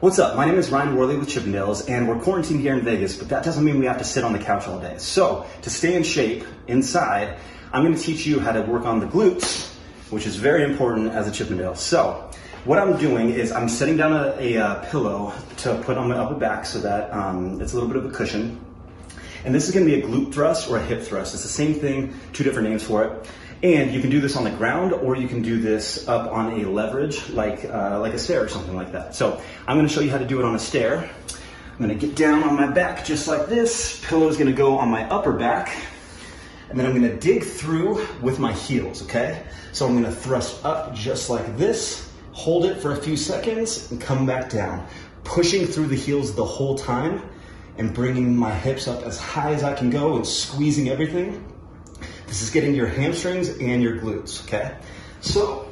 What's up? My name is Ryan Worley with Chippendales, and we're quarantined here in Vegas, but that doesn't mean we have to sit on the couch all day. So, to stay in shape inside, I'm going to teach you how to work on the glutes, which is very important as a Chippendale. So, what I'm doing is I'm setting down a, a, a uh, pillow to put on my upper back so that um, it's a little bit of a cushion. And this is going to be a glute thrust or a hip thrust. It's the same thing, two different names for it. And you can do this on the ground or you can do this up on a leverage like, uh, like a stair or something like that. So I'm gonna show you how to do it on a stair. I'm gonna get down on my back just like this. Pillow is gonna go on my upper back. And then I'm gonna dig through with my heels, okay? So I'm gonna thrust up just like this, hold it for a few seconds and come back down. Pushing through the heels the whole time and bringing my hips up as high as I can go and squeezing everything this is getting your hamstrings and your glutes, okay? So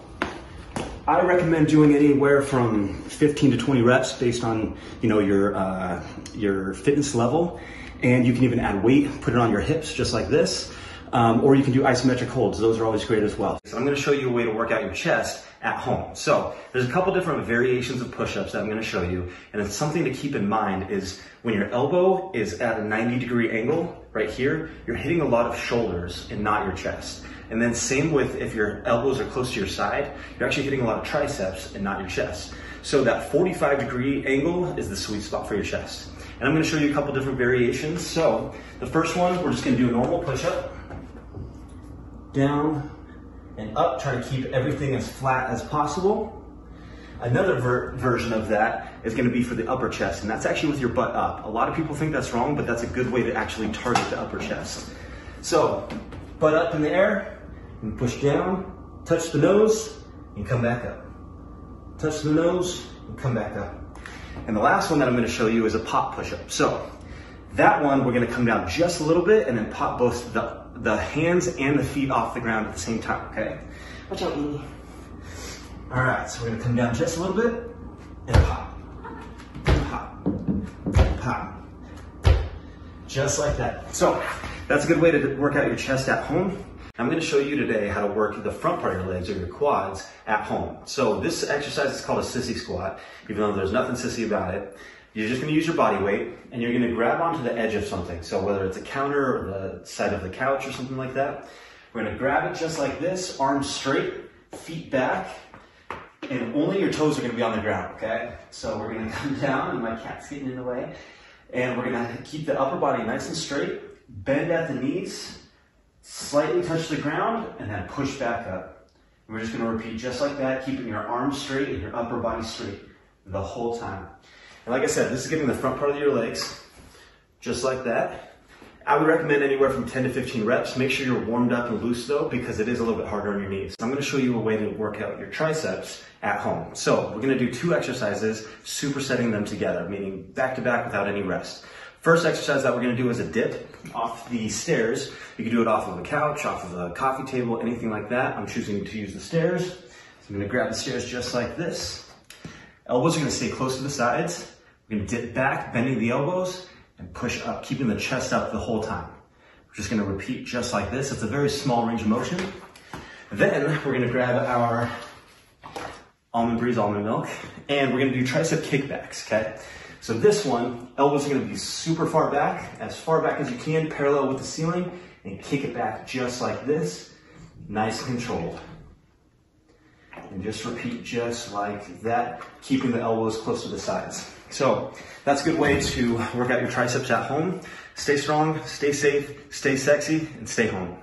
I recommend doing anywhere from 15 to 20 reps based on, you know, your, uh, your fitness level. And you can even add weight, put it on your hips just like this. Um, or you can do isometric holds. Those are always great as well. So I'm gonna show you a way to work out your chest at home. So there's a couple different variations of push-ups that I'm gonna show you. And it's something to keep in mind is when your elbow is at a 90 degree angle right here, you're hitting a lot of shoulders and not your chest. And then same with if your elbows are close to your side, you're actually hitting a lot of triceps and not your chest. So that 45 degree angle is the sweet spot for your chest. And I'm gonna show you a couple different variations. So the first one, we're just gonna do a normal push-up down, and up, try to keep everything as flat as possible. Another ver version of that is gonna be for the upper chest, and that's actually with your butt up. A lot of people think that's wrong, but that's a good way to actually target the upper chest. So, butt up in the air, and push down, touch the nose, and come back up. Touch the nose, and come back up. And the last one that I'm gonna show you is a pop push-up. So, that one, we're gonna come down just a little bit and then pop both the, the hands and the feet off the ground at the same time, okay? Watch out, Amy. All right, so we're gonna come down just a little bit and pop, pop, pop. Just like that. So that's a good way to work out your chest at home. I'm gonna show you today how to work the front part of your legs or your quads at home. So this exercise is called a sissy squat, even though there's nothing sissy about it. You're just gonna use your body weight and you're gonna grab onto the edge of something. So whether it's a counter or the side of the couch or something like that, we're gonna grab it just like this, arms straight, feet back, and only your toes are gonna be on the ground, okay? So we're gonna come down, and my cat's getting in the way, and we're gonna keep the upper body nice and straight, bend at the knees, slightly touch the ground, and then push back up. And we're just gonna repeat just like that, keeping your arms straight and your upper body straight the whole time. And like I said, this is getting the front part of your legs, just like that. I would recommend anywhere from 10 to 15 reps. Make sure you're warmed up and loose though, because it is a little bit harder on your knees. I'm gonna show you a way to work out your triceps at home. So we're gonna do two exercises, supersetting them together, meaning back to back without any rest. First exercise that we're gonna do is a dip off the stairs. You can do it off of a couch, off of a coffee table, anything like that. I'm choosing to use the stairs. So I'm gonna grab the stairs just like this. Elbows are gonna stay close to the sides. We're gonna dip back, bending the elbows, and push up, keeping the chest up the whole time. We're just gonna repeat just like this. It's a very small range of motion. Then we're gonna grab our almond breeze almond milk, and we're gonna do tricep kickbacks, okay? So this one, elbows are gonna be super far back, as far back as you can, parallel with the ceiling, and kick it back just like this, nice and controlled. And just repeat just like that, keeping the elbows close to the sides. So that's a good way to work out your triceps at home. Stay strong, stay safe, stay sexy, and stay home.